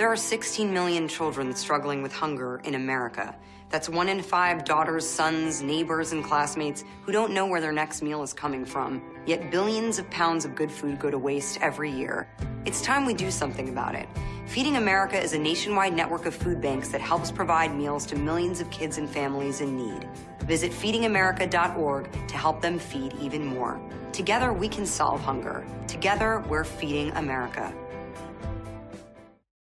There are 16 million children struggling with hunger in America. That's one in five daughters, sons, neighbors, and classmates who don't know where their next meal is coming from. Yet billions of pounds of good food go to waste every year. It's time we do something about it. Feeding America is a nationwide network of food banks that helps provide meals to millions of kids and families in need. Visit feedingamerica.org to help them feed even more. Together, we can solve hunger. Together, we're feeding America.